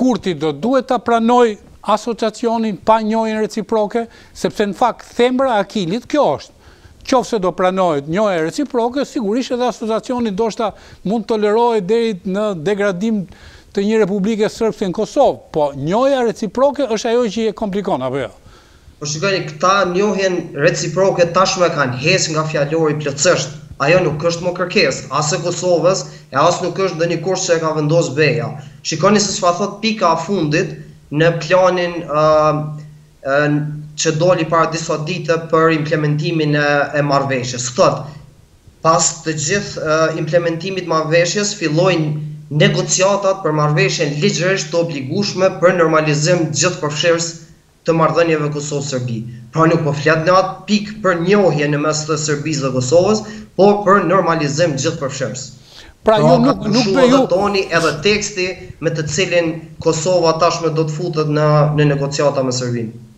Kurti do duhet ta pranojë Asociacionin pa njohjen reciproke, sepse në fakt thembra e Akilit kjo është. Qoftë se do pranohet njohja reciproke, sigurisht edhe Asociacioni ndoshta mund të tolerohej deri në degradim të një Republike Sërpske në Kosovë, po njohja reciproke është ajo që ia komplikon, apo jo? Por shikoni, këta njohjen reciproke tashmë e kanë heq nga fjalori plotësisht. Ajo nuk është më kërkesë, as e Kosovës, e as nuk është ndonjë kusht që e ka vendosë BE-ja. Shikoni se çfarë thotë pika e fundit në planin që doli para disa ditëve për implementimin e marrëveshjes. Thotë, Pas të gjithë implementimit të marrëveshjes, fillojnë negociatat për marrëveshjen ligjërisht të obligueshme për normalizim gjithëpërfshirës të marrëdhënieve Kosovë-Serbi. Pra nuk po flet në atë pikë për njohje në mes të Serbisë dhe Kosovës, por për normalizim gjithëpërfshirës. Pra ju nuk nuk nuk do ju Toni edhe teksti me të cilin Kosova tashmë do të futet në në negociata me Serbinë.